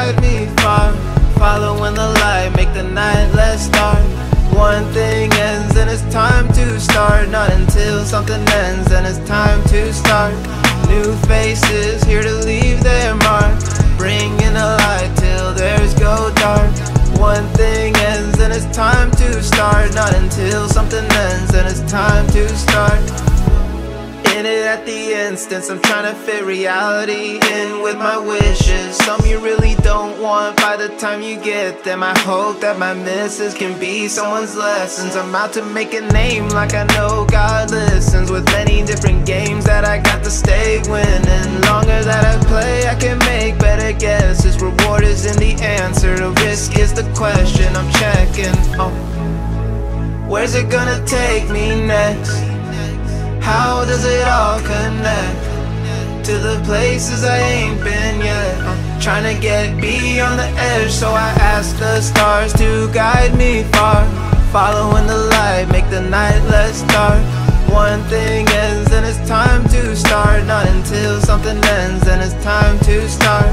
guide me far. Following the light, make the night less dark One thing ends and it's time to start. Not until something ends and it's time to start. New faces here to leave their mark. Bringing a light till theirs go dark. One thing ends and it's time to start. Not until something at the instance I'm trying to fit reality in with my wishes. Some you really don't want by the time you get them I hope that my misses can be someone's lessons. I'm out to make a name like I know God listens. With many different games that I got to stay winning. Longer that I play I can make better guesses. Reward is in the answer, the risk is the question I'm checking. Oh. Where's it gonna take me next? How does it all connect to the places I ain't been yet? I'm trying to get beyond the edge, so I ask the stars to guide me far. Following the light, make the night less dark. One thing ends, and it's time to start. Not until something ends, and it's time to start.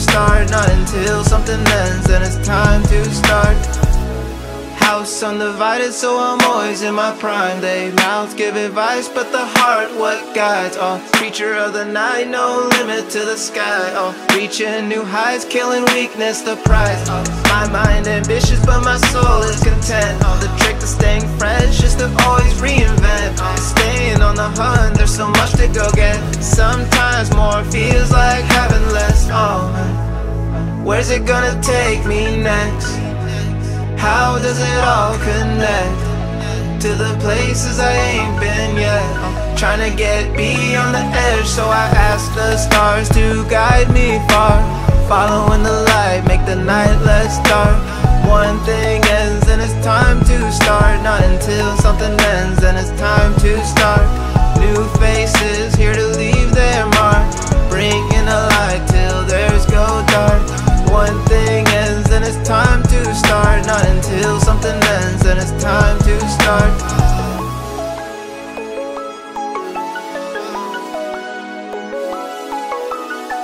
Start Not until something ends and it's time to start. House undivided so I'm always in my prime. They mouth give advice but the heart what guides? Oh, creature of the night, no limit to the sky. Oh, reaching new heights, killing weakness, the prize. Oh, my mind ambitious but my soul is content. Oh, the trick to staying fresh is to always reinvent. Oh, staying on the hunt, there's so much to go get. Sometimes more feels like Oh, where's it gonna take me next? How does it all connect to the places I ain't been yet? I'm trying to get beyond the edge, so I ask the stars to guide me far. Following the light, make the night less dark. One thing ends and it's time to start. Not until something ends and it's time to start. New faces something ends and it's time to start.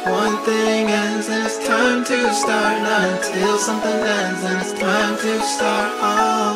One thing ends and it's time to start. Not until something ends and it's time to start. Oh.